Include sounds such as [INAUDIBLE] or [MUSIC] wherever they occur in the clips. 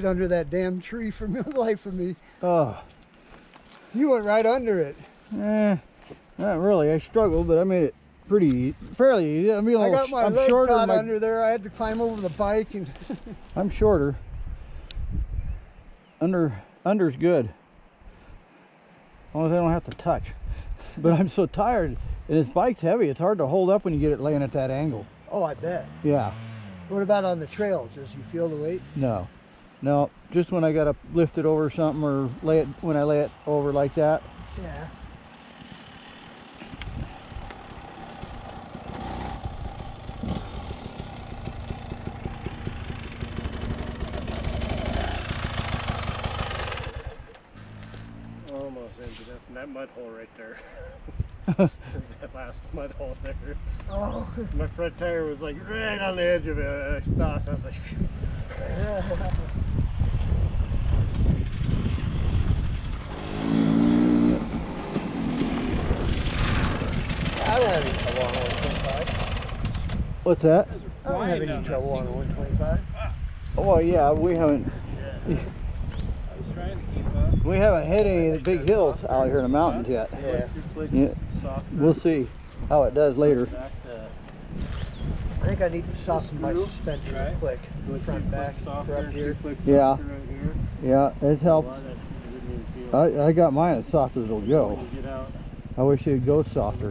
get under that damn tree for [LAUGHS] the life of me. Oh, You went right under it. eh, not really. I struggled, but I made it pretty, fairly easy. I mean, I got my I'm leg shorter. caught My, under there. I had to climb over the bike and [LAUGHS] I'm shorter. Under, under's good. As long as I don't have to touch. [LAUGHS] But I'm so tired, and this bike's heavy. It's hard to hold up when you get it laying at that angle. oh, I bet. Yeah. What about on the trails? Does you feel the weight? No, no. Just when I gotta lift it over something or lay it when I lay it over like that. Yeah. Almost ended up in that mud hole right there. [LAUGHS] [LAUGHS] that last mud hole there. Oh. My front tire was like right on the edge of it. I stopped. I was like, [LAUGHS] I don't have any trouble on 125. What's that? I don't have any trouble on the 125. Oh yeah, we haven't I was trying to keep up. we haven't hit any of the big hills out here in the mountains yet. Yeah. Yeah. We'll see how it does later. I think I need to soften my suspension right? a click. go Front, back, for softer, up here. Yeah. right here. Yeah, it helps. Well, that's- it didn't even feel- I, I got mine as soft as it'll go. When you get out, I wish it'd go when we softer.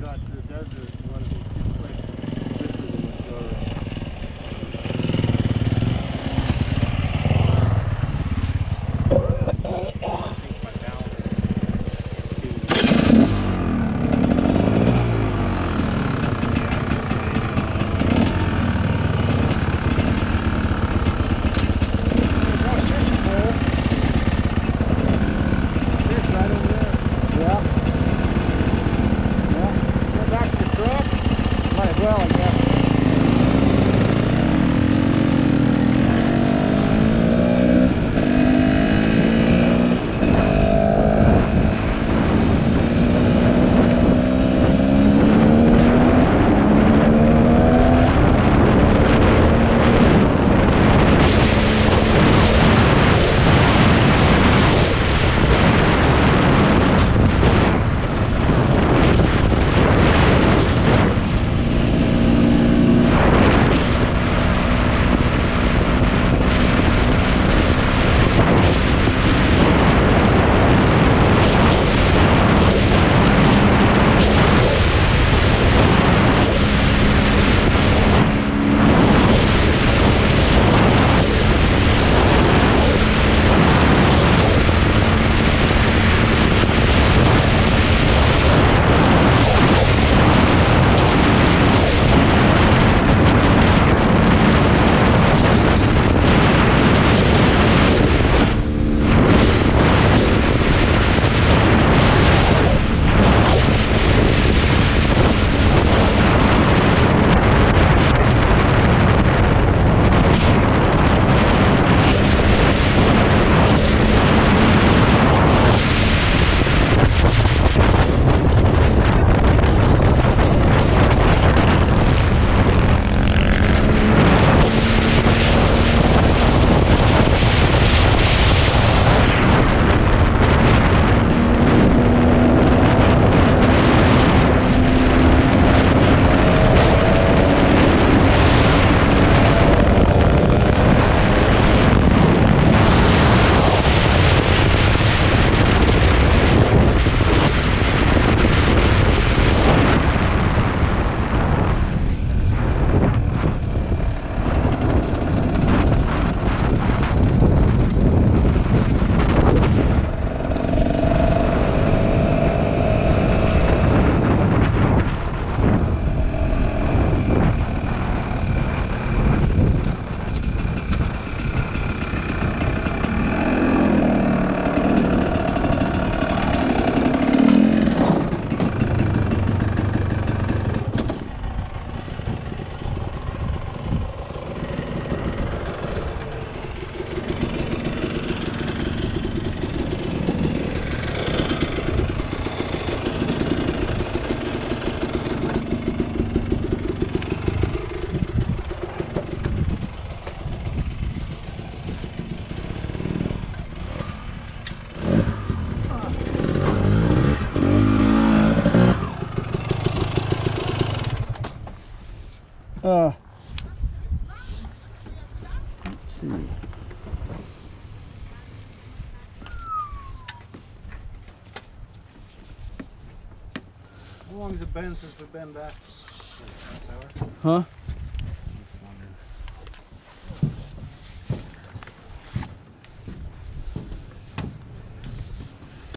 Has it been since we've been back? Huh?